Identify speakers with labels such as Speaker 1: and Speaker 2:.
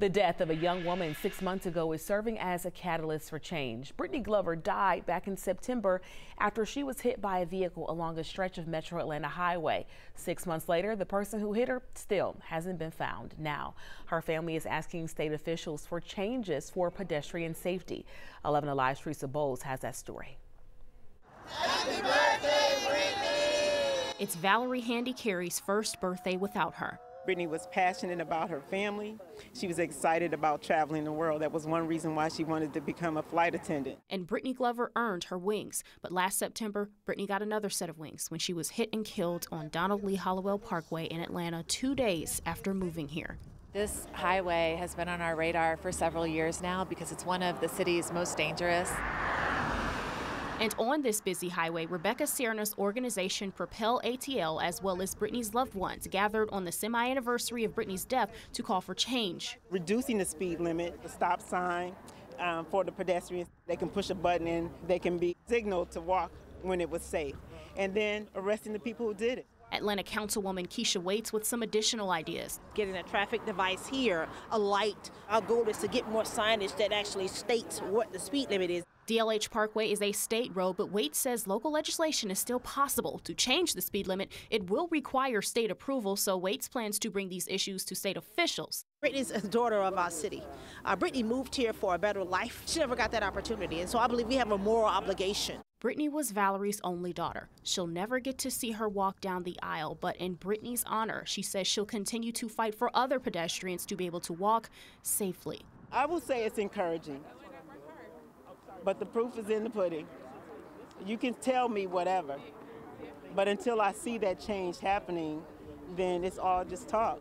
Speaker 1: The death of a young woman six months ago is serving as a catalyst for change. Brittany Glover died back in September after she was hit by a vehicle along a stretch of Metro Atlanta Highway. Six months later, the person who hit her still hasn't been found. Now, her family is asking state officials for changes for pedestrian safety. 11 Alive's Teresa Bowles has that story.
Speaker 2: Birthday, it's Valerie Handy Carey's first birthday without her.
Speaker 3: Brittany was passionate about her family. She was excited about traveling the world. That was one reason why she wanted to become a flight attendant.
Speaker 2: And Brittany Glover earned her wings. But last September, Brittany got another set of wings when she was hit and killed on Donald Lee Hollowell Parkway in Atlanta two days after moving here.
Speaker 4: This highway has been on our radar for several years now because it's one of the city's most dangerous.
Speaker 2: And on this busy highway, Rebecca Serna's organization Propel ATL, as well as Brittany's loved ones, gathered on the semi anniversary of Brittany's death to call for change.
Speaker 3: Reducing the speed limit, the stop sign um, for the pedestrians, they can push a button and they can be signaled to walk when it was safe, and then arresting the people who did it.
Speaker 2: Atlanta Councilwoman Keisha Waites with some additional ideas.
Speaker 5: Getting a traffic device here, a light. Our goal is to get more signage that actually states what the speed limit is.
Speaker 2: DLH Parkway is a state road, but Waites says local legislation is still possible. To change the speed limit, it will require state approval, so Waites plans to bring these issues to state officials.
Speaker 5: Brittany's a daughter of our city. Uh, Brittany moved here for a better life. She never got that opportunity, and so I believe we have a moral obligation.
Speaker 2: Brittany was Valerie's only daughter. She'll never get to see her walk down the aisle, but in Brittany's honor, she says she'll continue to fight for other pedestrians to be able to walk safely.
Speaker 3: I will say it's encouraging but the proof is in the pudding. You can tell me whatever, but until I see that change happening, then it's all just talk.